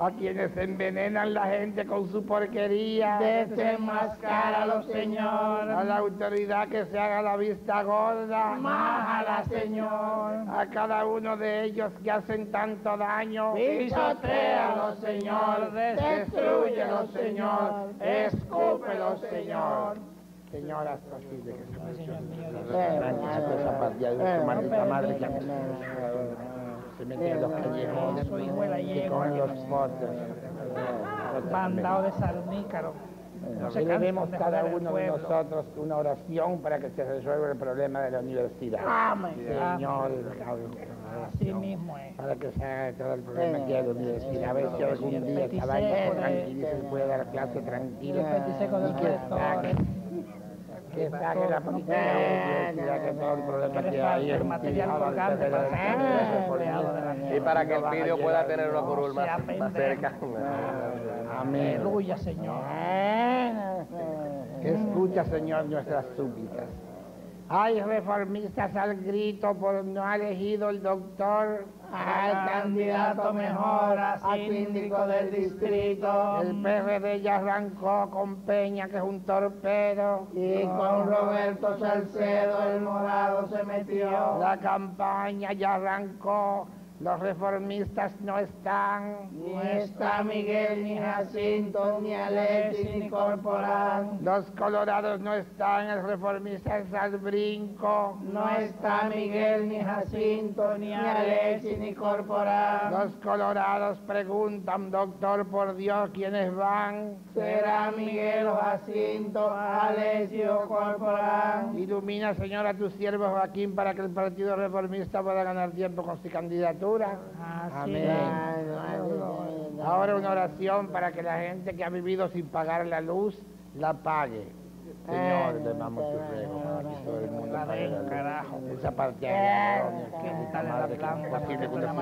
a quienes envenenan la gente con su porquería, Desenmascáralo, Señor. a la autoridad que se haga la vista gorda, Májala, Señor. a cada uno de ellos que hacen tanto daño, Pisotéalo, Señor. Destrúyelo, Señor. Escúpelo, Señor. Señora, es posible que se me Eh, de se mete en los callejones, llega. cogen los potes. Bandado de sarnícaro. No se Y debemos cansan de cada uno de nosotros una oración para que se resuelva el problema de la universidad. Amén. Señor, Así mismo es. para que se haga todo el problema que hay en la universidad. A ver si algún día esta vaina se tranquiliza y puede dar clase tranquila. Y que que saque la universidad, que todo el problema que hay es material colgante para Y para que el vídeo pueda tener una curul más, cerca. Amén. Aleluya, Señor. Escucha, Señor, nuestras súplicas. Hay reformistas al grito por no ha elegido el doctor, Al candidato mejor a síndico del distrito. el PRD ya arrancó con Peña, que es un torpedo. Y con Roberto Salcedo el morado se metió. La campaña ya arrancó, los reformistas no están, Ni está Miguel, ni Jacinto, ni Alexis, ni Corporán. los colorados no están, el reformista es al brinco, No está Miguel, ni Jacinto, ni Alexis, ni Corporán. los colorados preguntan, doctor, por Dios, ¿quiénes van? Será Miguel o Jacinto, Alexis o Corporán. Ilumina, Señor, a tu siervo Joaquín para que el Partido Reformista pueda ganar tiempo con su candidatura. Así Amén. Ahora una oración para que la gente que ha vivido sin pagar la luz la pague. Señor, le damos tu ruego para que todo el mundo pague la luz. carajo. Esa parte de la Que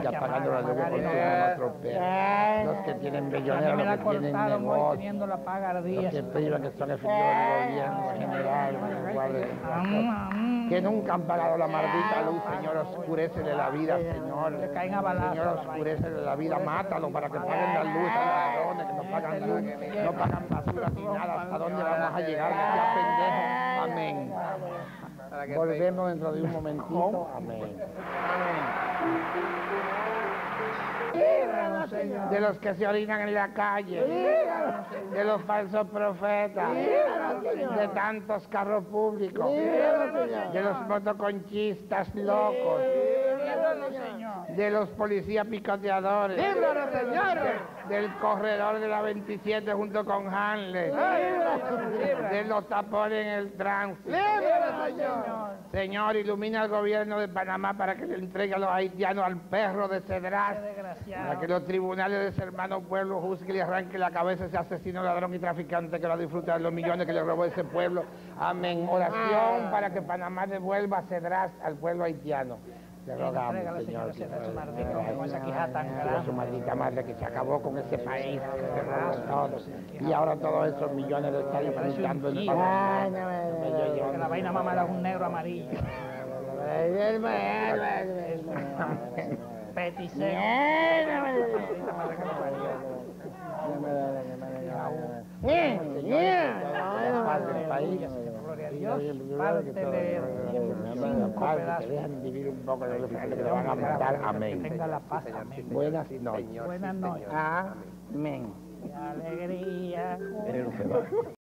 siga pagando la luz apaga, otros perros. Los que tienen me la los que tienen cortaron hoy negocio. teniendo la paga Los que privan que son efectivos del gobierno general, que guarden- que nunca han pagado la maldita luz, Señor, oscurecele la vida, Señor. Le caen a balazo Señor, la vaina. oscurecele la vida, mátalo para que paguen la luz a los ladrones, que no pagan luz, no pagan basura ni nada. ¿Hasta dónde vamos a llegar? Pendejo. Amén. Volvemos dentro de un momentito. Amén. De los que se orinan en la calle, de los falsos profetas, de tantos carros públicos, de los motoconchistas locos, de los policías picoteadores, de- del corredor de la 27 junto con Hanley, de los tapones en el tránsito. Señor, ilumina al gobierno de Panamá para que le entregue a los haitianos al perro de Cedras, para que los tribunales de ese hermano pueblo juzguen y arranque la cabeza a ese asesino, ladrón y traficante que lo disfruta de los millones que le robó ese pueblo. Amén. Oración para que Panamá devuelva a Cedras al pueblo haitiano. Le rogamos, Señor, Señor, que quijada tan Diga grande. su maldita madre que se acabó con ese país, que se robó todo. Y ahora todos esos millones lo están disfrutando en chivo. Panamá. Que la vaina mamá era un negro amarillo. Peticeo. Padre país. Dios. Pártele cinco Padre, que pedazos. dejan vivir un poco de lo que le van a matar. Que Amén. tenga la paz. Amén. Buenas noches. Buenas noches. Amén. Alegría.